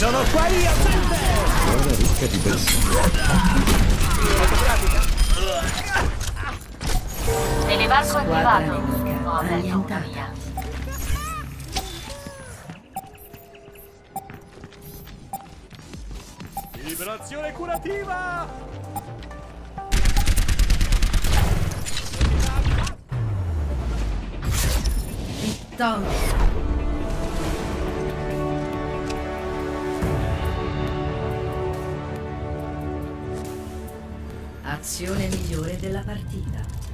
Sono qua io, gente! Zona ricca di. Televarco Squadra attivato. Ho aperto una via. Liberazione curativa! Vittoria. Azione migliore della partita.